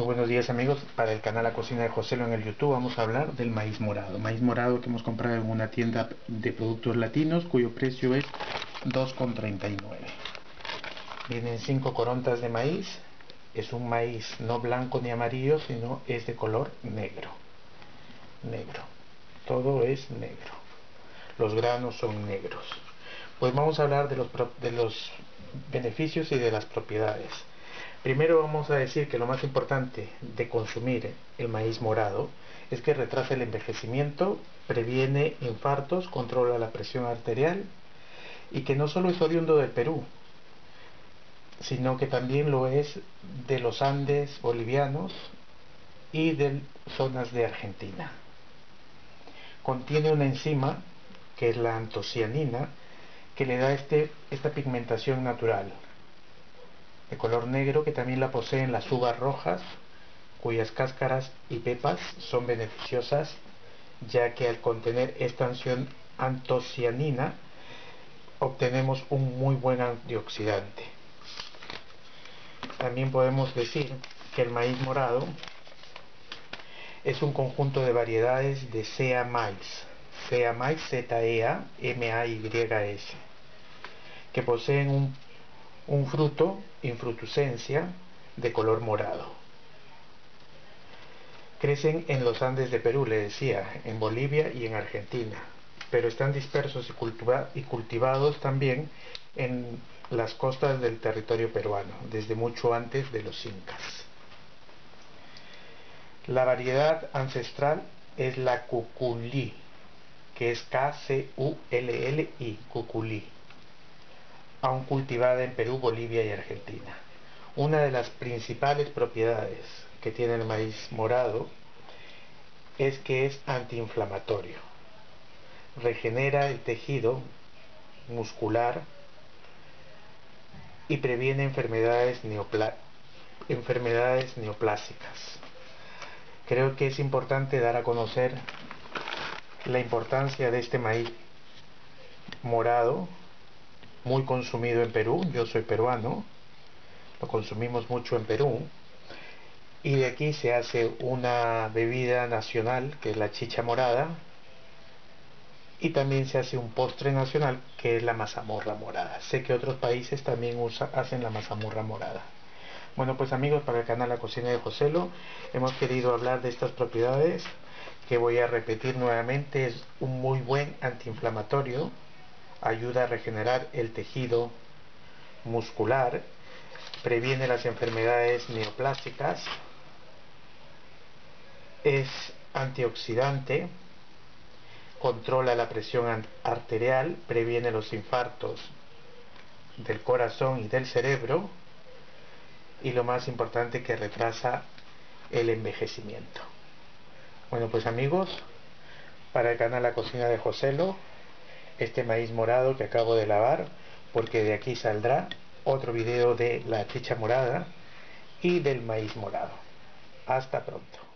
Muy buenos días amigos, para el canal La Cocina de Joselo en el YouTube vamos a hablar del maíz morado. Maíz morado que hemos comprado en una tienda de productos latinos cuyo precio es 2,39. Vienen 5 corontas de maíz, es un maíz no blanco ni amarillo, sino es de color negro. Negro, todo es negro. Los granos son negros. Pues vamos a hablar de los, de los beneficios y de las propiedades. Primero vamos a decir que lo más importante de consumir el maíz morado es que retrasa el envejecimiento, previene infartos, controla la presión arterial y que no solo es oriundo del Perú, sino que también lo es de los Andes bolivianos y de zonas de Argentina. Contiene una enzima, que es la antocianina, que le da este, esta pigmentación natural, de color negro que también la poseen las uvas rojas, cuyas cáscaras y pepas son beneficiosas, ya que al contener esta antocianina obtenemos un muy buen antioxidante. También podemos decir que el maíz morado es un conjunto de variedades de sea maíz, sea maíz Z-E-A, M-A-Y-S, que poseen un un fruto, infrutuscencia, de color morado. Crecen en los Andes de Perú, le decía, en Bolivia y en Argentina, pero están dispersos y, y cultivados también en las costas del territorio peruano, desde mucho antes de los incas. La variedad ancestral es la cuculí, que es K-C-U-L-L-I, cuculí aún cultivada en Perú, Bolivia y Argentina. Una de las principales propiedades que tiene el maíz morado es que es antiinflamatorio. Regenera el tejido muscular y previene enfermedades, enfermedades neoplásicas. Creo que es importante dar a conocer la importancia de este maíz morado muy consumido en Perú, yo soy peruano, lo consumimos mucho en Perú, y de aquí se hace una bebida nacional que es la chicha morada, y también se hace un postre nacional que es la mazamorra morada. Sé que otros países también hacen la mazamorra morada. Bueno pues amigos, para el canal La Cocina de Joselo hemos querido hablar de estas propiedades que voy a repetir nuevamente. Es un muy buen antiinflamatorio, ayuda a regenerar el tejido muscular, previene las enfermedades neoplásticas, es antioxidante, controla la presión arterial, previene los infartos del corazón y del cerebro y lo más importante que retrasa el envejecimiento. Bueno pues amigos, para el canal La Cocina de Joselo, este maíz morado que acabo de lavar porque de aquí saldrá otro video de la chicha morada y del maíz morado. Hasta pronto.